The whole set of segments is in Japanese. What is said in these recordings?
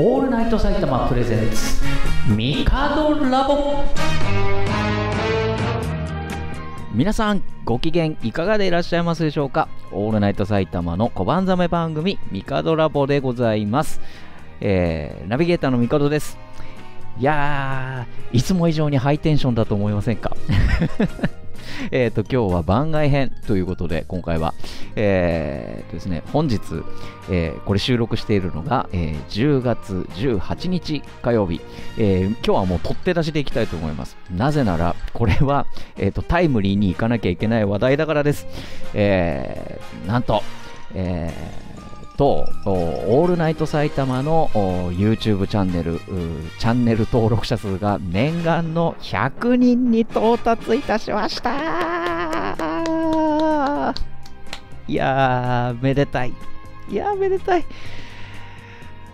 オールナイト埼玉プレゼンツミカドラボ皆さんご機嫌いかがでいらっしゃいますでしょうか？オールナイト埼玉の小判ざめ番組ミカドラボでございます、えーナビゲーターのミカドです。いやーいつも以上にハイテンションだと思いませんか？えっと今日は番外編ということで今回はえーとですね本日、えーこれ収録しているのが、えー10月18日火曜日、えー今日はもう取って出しでいきたいと思います。なぜならこれは、えーとタイムリーに行かなきゃいけない話題だからです、えーなんと、えーと、オールナイト埼玉の YouTube チャンネル、チャンネル登録者数が念願の100人に到達いたしましたいやー、めでたい。いやー、めでたい。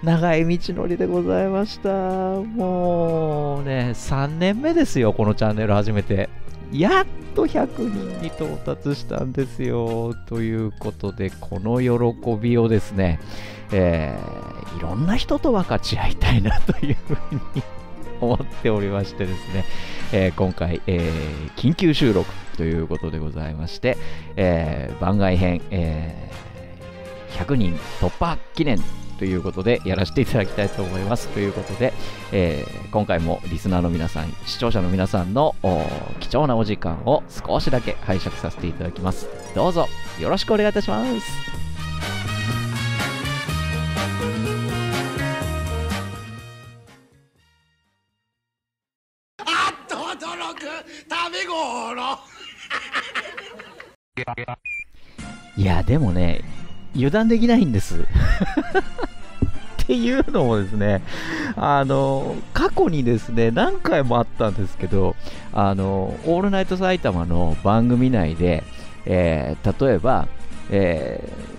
長い道のりでございました。もうね、3年目ですよ、このチャンネル始めて。やっと100人に到達したんですよ。ということで、この喜びをですね、えーいろんな人と分かち合いたいなというふうに思っておりましてですね、えー今回、えー緊急収録ということでございまして、え番外編、えー100人突破記念ということでやらせていただきたいと思います。ということで、えー今回もリスナーの皆さん、視聴者の皆さんのお貴重なお時間を少しだけ拝借させていただきます。どうぞよろしくお願いいたします。あっと驚く食べ頃いや、でもね、油断できないんです。っていうのもですね、あの、過去にですね、何回もあったんですけど、あの、オールナイト埼玉の番組内で、えー例えば、えー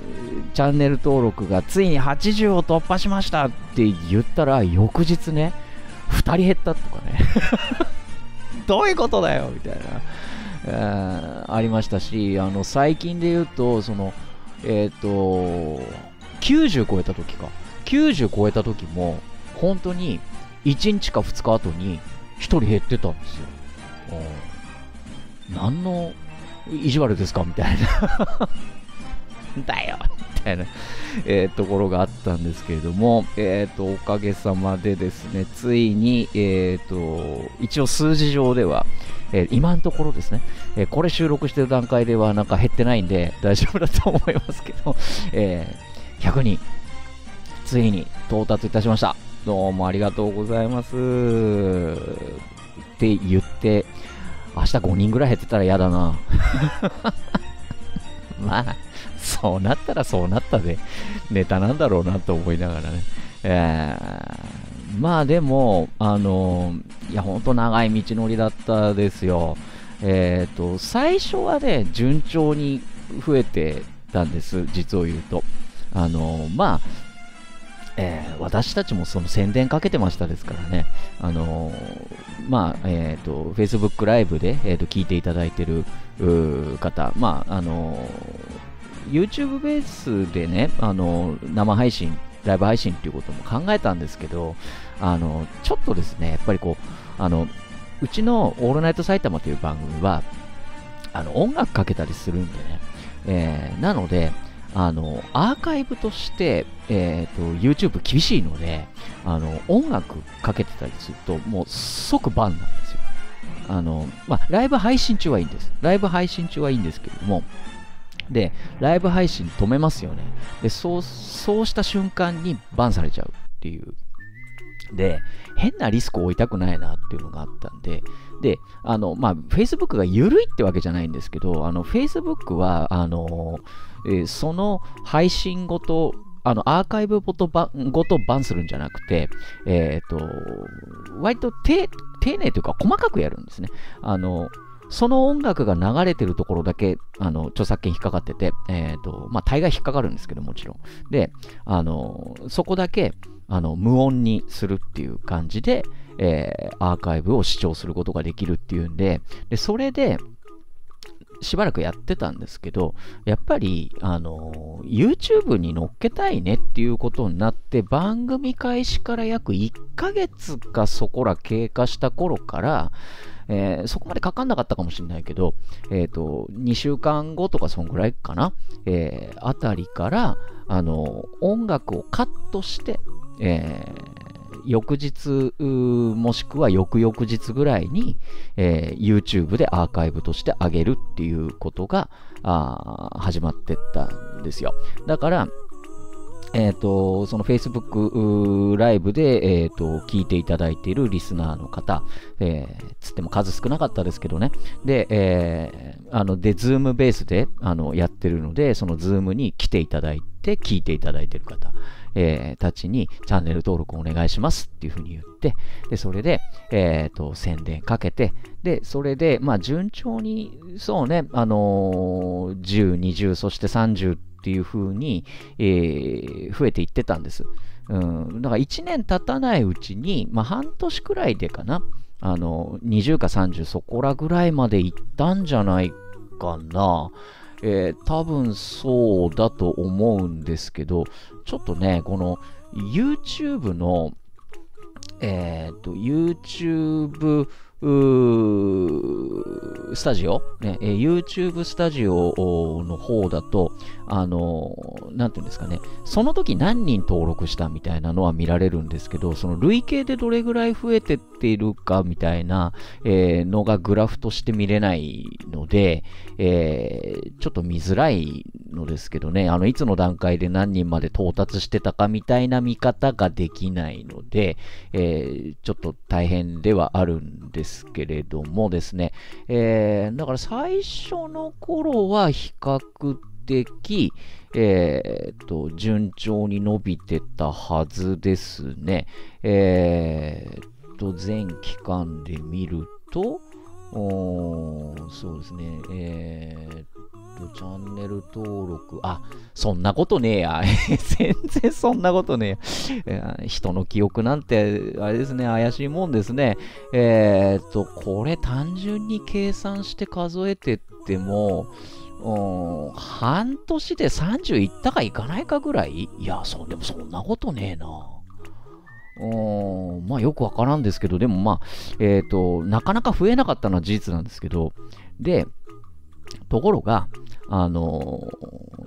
チャンネル登録がついに80を突破しましたって言ったら、翌日ね、2人減ったとかね。どういうことだよみたいな。えありましたし、あの最近で言うと、そのえっ、と、90超えた時か、90超えた時も、本当に1日か2日後に1人減ってたんですよ。何の意地悪ですか？みたいな。だよみたいな、えーところがあったんですけれども、えーとおかげさまでですね、ついに、えーと一応数字上では、えー今のところですね、えーこれ収録してる段階ではなんか減ってないんで大丈夫だと思いますけど、えー100人、ついに到達いたしました。どうもありがとうございます。って言って、明日5人ぐらい減ってたら嫌だな。まあ、そうなったらそうなったで、ネタなんだろうなと思いながらね。えーまあでも、あのいや、本当長い道のりだったですよ。えっ、と、最初はね、順調に増えてたんです、実を言うと。あのまあ、えー私たちもその宣伝かけてましたですからね、あのまあ、えっ、と、Facebook ライブで、えー、と聞いていただいてる方、まあ、あの YouTube ベースでね、あの生配信、ライブ配信っていうことも考えたんですけど、あのちょっとですね、やっぱりこう、あのうちのオールナイト埼玉という番組は、あの音楽かけたりするんでね、えーなので、あのアーカイブとして、えー、と YouTube 厳しいのであの音楽かけてたりするともう即バンなんですよ。あの、まあ、ライブ配信中はいいんです。ライブ配信中はいいんですけれどもでライブ配信止めますよね。でそうそうした瞬間にバンされちゃうっていう。で変なリスクを負いたくないなっていうのがあったんで。であのまあ Facebook が緩いってわけじゃないんですけどあの Facebook はあのえーその配信ごと、あのアーカイブごとバンごとバンするんじゃなくて、えっ、と、割と丁寧というか細かくやるんですね。あの、その音楽が流れてるところだけ、あの、著作権引っかかってて、えっ、と、まあ、大概引っかかるんですけど、もちろん。で、あの、そこだけ、あの、無音にするっていう感じで、えーアーカイブを視聴することができるっていうんで、で、それで、しばらくやってたんですけど、やっぱり、あの、YouTube に載っけたいねっていうことになって、番組開始から約1ヶ月かそこら経過した頃から、えー、そこまでかかんなかったかもしれないけど、えっ、ー、と、2週間後とかそんぐらいかな、えー、あたりから、あの、音楽をカットして、えー、翌日もしくは翌々日ぐらいに、えー、YouTube でアーカイブとして上げるっていうことがあ始まってったんですよ。だから、えっ、ー、と、その Facebook ライブで、えっ、ー、と、聞いていただいているリスナーの方、えー、つっても数少なかったですけどね。で、えー、あの、で、 Zoom ベースで、あの、やってるので、その Zoom に来ていただいて、聞いていただいている方、えー、たちにチャンネル登録お願いしますっていうふうに言って、で、それで、えっ、ー、と、宣伝かけて、で、それで、まあ、順調に、そうね、あのー、10、20、そして30ってていう風に、えー、増えていってたんです。うん、だから1年経たないうちに、まあ、半年くらいでかな、あの、20か30そこらぐらいまで行ったんじゃないかな。えー、多分そうだと思うんですけど、ちょっとね、この YouTube の、えっ、ー、と、YouTube スタジオ、ね、え YouTube スタジオの方だと、あの、なんていうんですかね、その時何人登録したみたいなのは見られるんですけど、その累計でどれぐらい増えてっているかみたいな、えー、のがグラフとして見れないので、えー、ちょっと見づらいのですけどね、あの、いつの段階で何人まで到達してたかみたいな見方ができないので、えー、ちょっと大変ではあるんですけれどもですね、えー、だから最初の頃は比較的、えー、と、順調に伸びてたはずですね。えー、と、全期間で見ると、そうですね、えー、と、チャンネル登録、あ、そんなことねえや。全然そんなことねえや。人の記憶なんて、あれですね、怪しいもんですね。えー、っと、これ単純に計算して数えてっても、半年で30いったかいかないかぐらい？いや、そう、でもそんなことねえな。うんまあよくわからんですけど、でもまあ、えっ、ー、と、なかなか増えなかったのは事実なんですけど、で、ところが、あの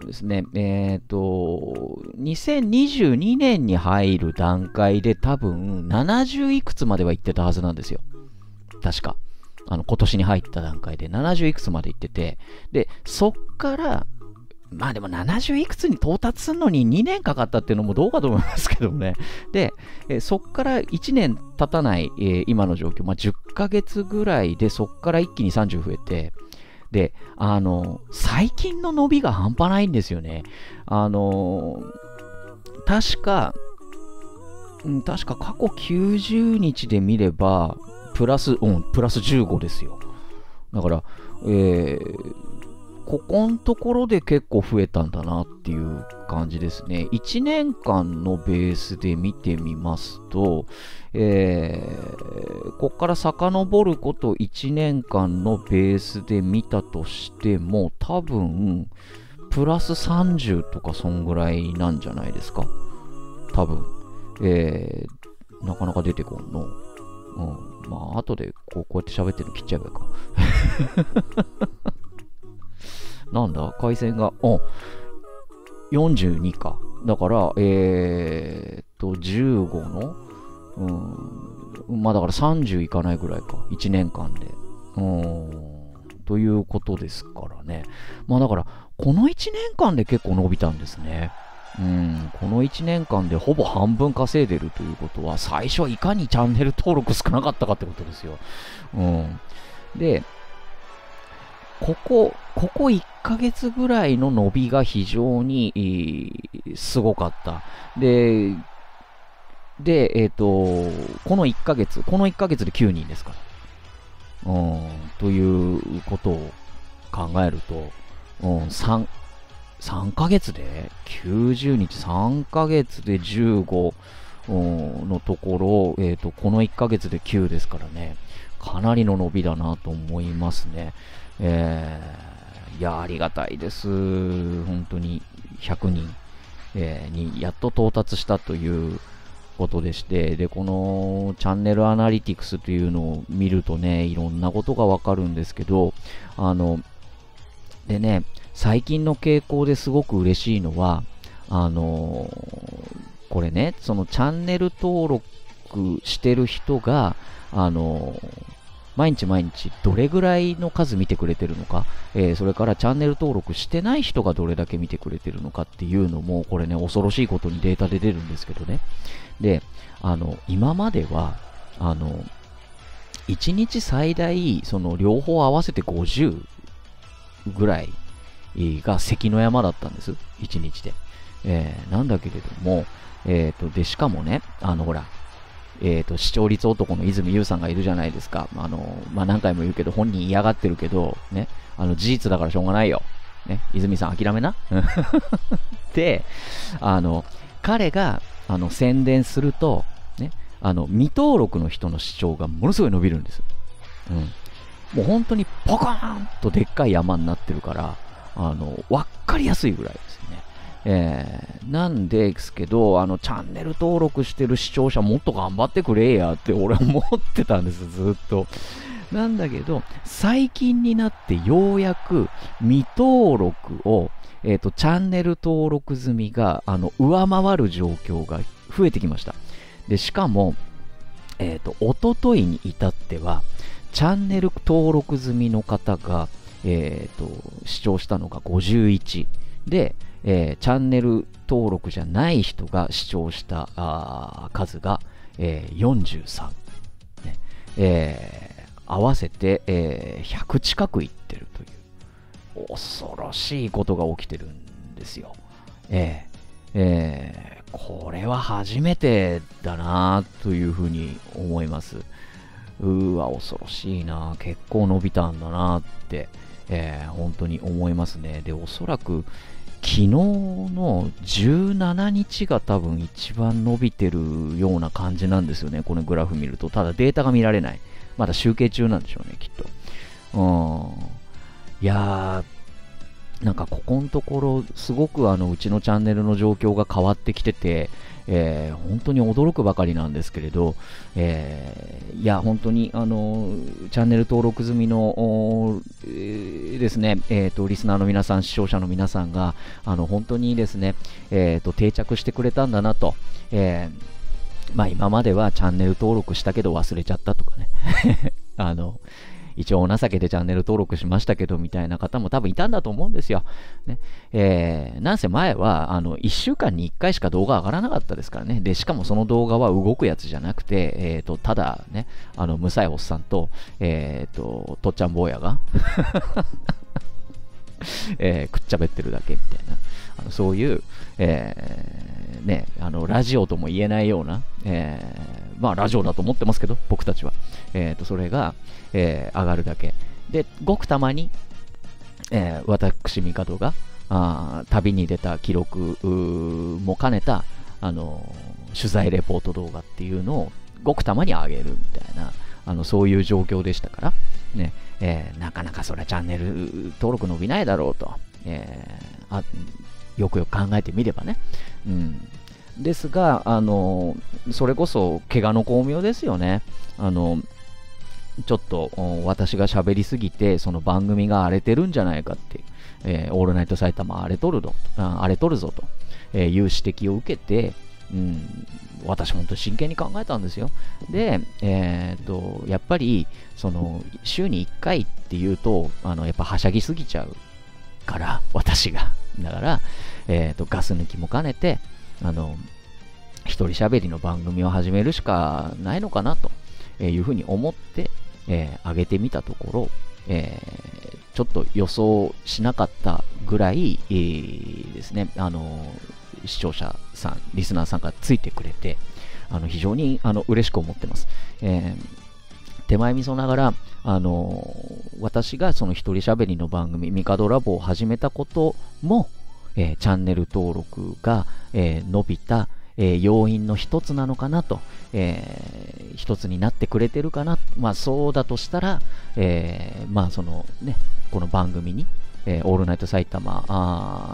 ー、ですね、えっ、ー、と、2022年に入る段階で多分70いくつまでは行ってたはずなんですよ。確か。あの、今年に入った段階で70いくつまで行ってて、で、そっから、まあでも70いくつに到達するのに2年かかったっていうのもどうかと思いますけどね。で、えそっから1年経たない、えー、今の状況、まあ10ヶ月ぐらいでそっから一気に30増えて、で、あの、最近の伸びが半端ないんですよね。あの、確か、確か過去90日で見れば、プラス、うん、プラス15ですよ。だから、えー、ここのところで結構増えたんだなっていう感じですね。1年間のベースで見てみますと、えー、ここから遡ること1年間のベースで見たとしても、多分、プラス30とかそんぐらいなんじゃないですか。多分。えー、なかなか出てこんの。うん。まあ、後でこうこうやって喋ってるの切っちゃえばいいか。なんだ？回線が、うん、42か。だから、えー、っと、15の、うん、まあだから30いかないぐらいか。1年間で。うん、ということですからね。まあだから、この1年間で結構伸びたんですね。うん、この1年間でほぼ半分稼いでるということは、最初はいかにチャンネル登録少なかったかってことですよ。うん。で、ここ、ここ1ヶ月ぐらいの伸びが非常に、すごかった。で、で、えっ、ー、と、この1ヶ月、この1ヶ月で9人ですから。うん、ということを考えると、うん、3、3ヶ月で？90日、3ヶ月で15のところ、えっ、ー、と、この1ヶ月で9ですからね、かなりの伸びだなと思いますね。えいや、ありがたいです。本当に100人、えーにやっと到達したということでして、で、このチャンネルアナリティクスというのを見るとね、いろんなことがわかるんですけど、あの、でね、最近の傾向ですごく嬉しいのは、あのこれね、そのチャンネル登録してる人が、あの毎日毎日どれぐらいの数見てくれてるのか、えーそれからチャンネル登録してない人がどれだけ見てくれてるのかっていうのも、これね、恐ろしいことにデータで出るんですけどね。で、あの、今までは、あの、1日最大、その両方合わせて50ぐらいが関の山だったんです。1日で。えーなんだけれども、えっ、と、で、しかもね、あの、ほら、えっ、と、視聴率男の泉優さんがいるじゃないですか。あの、まあ、何回も言うけど、本人嫌がってるけど、ね、あの、事実だからしょうがないよ。ね、泉さん諦めな。で、あの、彼が、あの、宣伝すると、ね、あの、未登録の人の視聴がものすごい伸びるんです。うん。もう本当にポカーンとでっかい山になってるから、あの、わかりやすいぐらいですね。えー、なんですけど、あの、チャンネル登録してる視聴者もっと頑張ってくれやって俺は思ってたんです、ずっと。なんだけど、最近になってようやく未登録を、えっ、と、チャンネル登録済みが、あの、上回る状況が増えてきました。で、しかも、えっ、と、おとといに至っては、チャンネル登録済みの方が、えっ、と、視聴したのが51。で、えーチャンネル登録じゃない人が視聴した数が、えー43、ねえー合わせて、えー100近くいってるという恐ろしいことが起きてるんですよ。えーえーこれは初めてだなというふうに思います。うーわ、恐ろしいな結構伸びたんだなって、えー本当に思いますね。で、おそらく昨日の17日が多分一番伸びてるような感じなんですよね。このグラフ見ると。ただデータが見られない。まだ集計中なんでしょうね、きっと。うん。いやー、なんかここのところ、すごくあのうちのチャンネルの状況が変わってきてて、えー本当に驚くばかりなんですけれど、えーいや、本当にあのチャンネル登録済みのえーですね、えーと、リスナーの皆さん、視聴者の皆さんが、あの本当にですね、えーと、定着してくれたんだなと。えーまあ今まではチャンネル登録したけど忘れちゃったとかね。あの、一応お情けでチャンネル登録しましたけどみたいな方も多分いたんだと思うんですよ。ねえーなんせ前はあの1週間に1回しか動画上がらなかったですからね。で、しかもその動画は動くやつじゃなくて、えー、とただね、あの、むさいおっさんと、えー、と、とっちゃん坊やが、えーくっちゃべってるだけみたいな、あのそういう、えーね、あのラジオとも言えないような、えーまあラジオだと思ってますけど、僕たちは。えー、とそれが、え上がるだけ。で、ごくたまに、え私、帝が、あ旅に出た記録も兼ねた、あの取材レポート動画っていうのをごくたまに上げるみたいな、あのそういう状況でしたから、ねえーなかなかそれはチャンネル登録伸びないだろうと、えーあよくよく考えてみればね。うん、ですが、あのそれこそ怪我の巧妙ですよね。あのちょっと私が喋りすぎて、その番組が荒れてるんじゃないかって、えーオールナイト埼玉荒れとるぞ荒れとるぞと、えーいう指摘を受けて、うん、私、本当に真剣に考えたんですよ。で、えーとやっぱりその週に1回っていうと、あのやっぱはしゃぎすぎちゃうから、私が。だから、えーとガス抜きも兼ねて、あの一人喋りの番組を始めるしかないのかなというふうに思って、えー上げてみたところ、えーちょっと予想しなかったぐらい、えーですね、あの視聴者さん、リスナーさんがついてくれて、あの非常にあの嬉しく思ってます。えー手前味噌ながら、あの私がその一人喋りの番組、ミカドラボを始めたことも、えーチャンネル登録が、えー伸びた、えー要因の一つなのかなと、えー一つになってくれてるかな、まあそうだとしたら、えーまあそのね、この番組に、えーオールナイト埼玉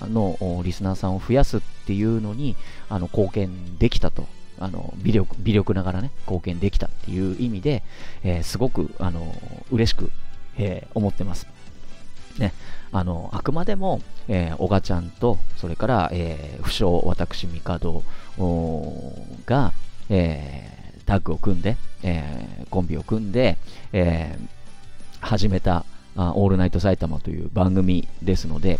のリスナーさんを増やすっていうのにあの貢献できたと。あの微力微力ながらね貢献できたっていう意味で、えーすごくあの嬉しく、えー思ってます。ね、あのあくまでも、えー、小賀ちゃんとそれから、えー不詳私帝が、えータッグを組んで、えーコンビを組んで、えー始めたあ「オールナイト埼玉」という番組ですので、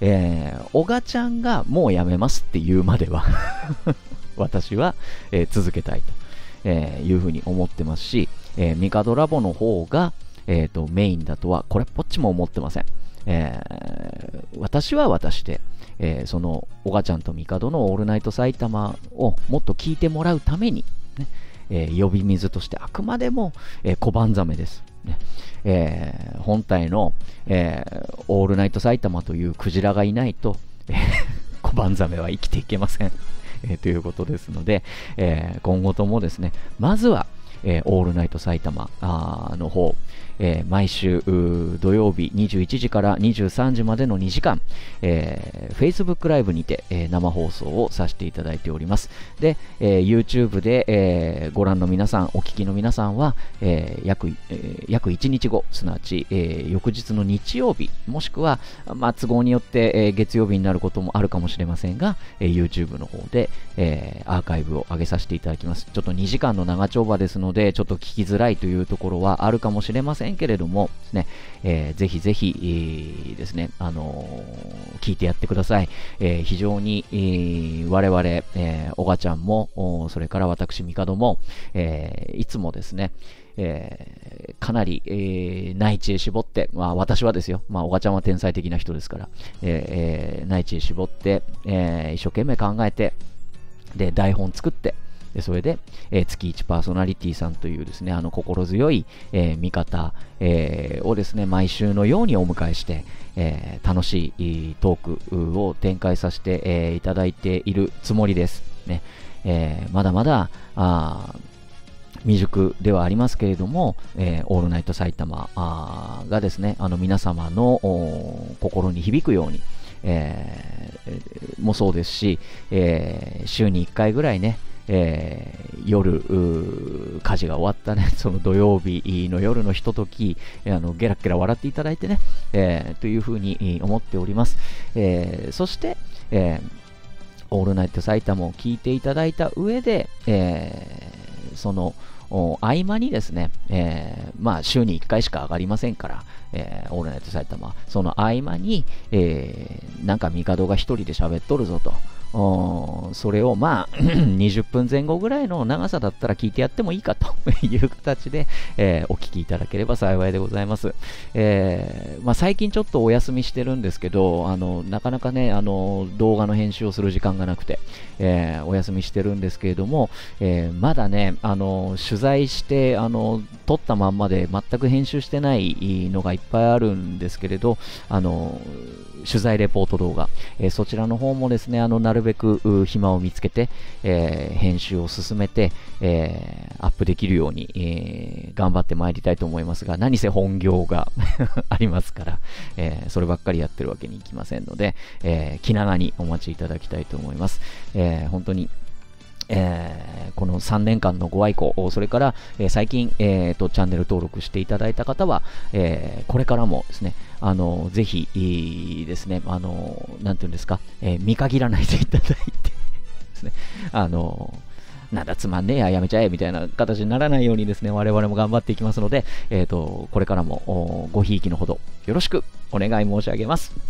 えー、小賀ちゃんがもうやめますっていうまでは 私は、えー続けたいと、えーいうふうに思ってますし、えー、ミカドラボの方が、えーとメインだとはこれっぽっちも思ってません。えー私は私で、えーその小賀ちゃんとミカドの「オールナイト埼玉」をもっと聞いてもらうために、ねえー呼び水としてあくまでも、えー小判ザメです。ねえー本体の、えーオールナイト埼玉というクジラがいないと、えー 小判ザメは生きていけません。えーということですので、え今後ともですね、まずは、えーオールナイト埼玉あの方、えー毎週土曜日21時から23時までの2時間、えー Facebook ライブにて、えー生放送をさせていただいております。で、えー YouTube で、えーご覧の皆さん、お聞きの皆さんは、えー約えー約1日後、すなわち、えー翌日の日曜日、もしくは、まあ、都合によって、えー月曜日になることもあるかもしれませんが、えー YouTube の方で、えーアーカイブを上げさせていただきます。ちょっと2時間の長丁場ですので、でちょっと聞きづらいというところはあるかもしれませんけれども、ですね、えーぜひぜひ、ですね、あのー聞いてやってください。えー非常に、えー我々、えー、おがちゃんも、それから私、ミカドも、えーいつもですね、えーかなり、えー内地へ絞って、まあ私はですよ、まあおがちゃんは天才的な人ですから、えーえー内地へ絞って、えー一生懸命考えて、で、台本作って、でそれで、えー月1パーソナリティさんというですね、あの心強い、えー味方、えーをですね、毎週のようにお迎えして、え楽しいトークを展開させて、えいただいているつもりです。ねえまだまだ未熟ではありますけれども、えーオールナイト埼玉がですね、あの皆様の心に響くように、えーもそうですし、えー週に1回ぐらいね、えー夜、うー家事が終わったね、その土曜日の夜のひととき、あのゲラッゲラ笑っていただいてね、えーというふうに思っております。えーそして、えオールナイト埼玉を聞いていただいた上で、えーその合間にですね、えーまあ週に1回しか上がりませんから、えーオールナイト埼玉、その合間に、えーなんか帝が一人で喋っとるぞと。それをまあ 20分前後ぐらいの長さだったら聞いてやってもいいかという形で、えーお聞きいただければ幸いでございます。えーまあ、最近ちょっとお休みしてるんですけど、あのなかなかねあの動画の編集をする時間がなくて、えーお休みしてるんですけれども、えまだねあの取材してあの撮ったまんまで全く編集してないのがいっぱいあるんですけれど、あの取材レポート動画、えそちらの方もですねあのなるるべく暇を見つけて、えー編集を進めて、えーアップできるように、えー頑張ってまいりたいと思いますが、何せ本業が ありますから、えそればっかりやってるわけにいきませんので、え気長にお待ちいただきたいと思います。え本当にえーこの3年間のご愛顧、それから、えー最近、えーと、チャンネル登録していただいた方は、えーこれからもですね、あのぜひですね、あのなんていうんですか、え見限らないでいただいてですね、あのなんだつまんねえや、やめちゃえみたいな形にならないようにですね、我々も頑張っていきますので、えーと、これからもごひいきのほどよろしくお願い申し上げます。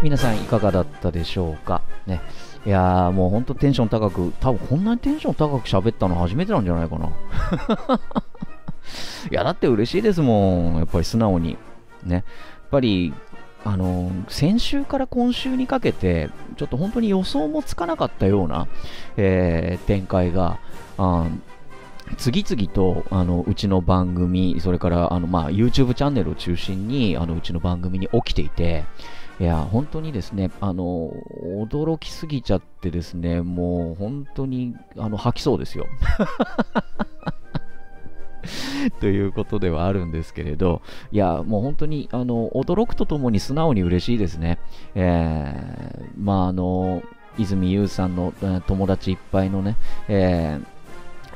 い、皆さんいかがだったでしょうか？ね。いやー、もうほんとテンション高く、多分こんなにテンション高く喋ったの初めてなんじゃないかな。いや、だって嬉しいですもん。やっぱり素直に。ね。やっぱり、あの先週から今週にかけて、ちょっと本当に予想もつかなかったような、えー展開が、あー次々とあのうちの番組、それからあの、まあ、YouTube チャンネルを中心にあのうちの番組に起きていて、いや、本当にですね、あの、驚きすぎちゃってですね、もう本当に、あの、吐きそうですよ。ということではあるんですけれど、いや、もう本当に、あの、驚くとともに素直に嬉しいですね。えー、まあ、あの、泉優さんの友達いっぱいのね、えー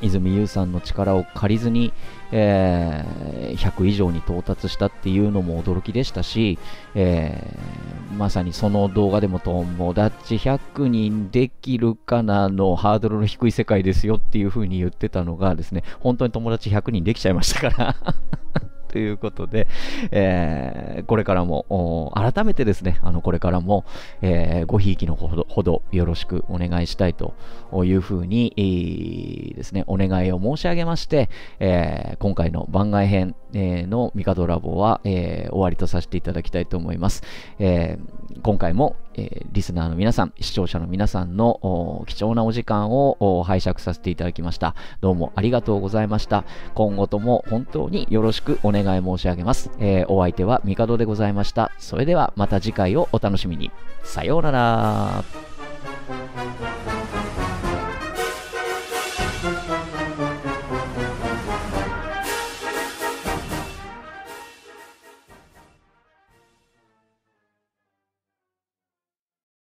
泉優さんの力を借りずに、えー、100以上に到達したっていうのも驚きでしたし、えー、まさにその動画でも友達100人できるかなのハードルの低い世界ですよっていう風に言ってたのがですね、本当に友達100人できちゃいましたから。ということで、えー、これからも、改めてですね、あの、これからも、えー、ごひいきのほどよろしくお願いしたいというふうに、ですね、お願いを申し上げまして、えー、今回の番外編、えー、のミカドラボは、えー、終わりとさせていただきたいと思います。えー、今回も、えー、リスナーの皆さん、視聴者の皆さんの貴重なお時間を拝借させていただきました。どうもありがとうございました。今後とも本当によろしくお願い申し上げます。えー、お相手はミカドでございました。それではまた次回をお楽しみに。さようなら。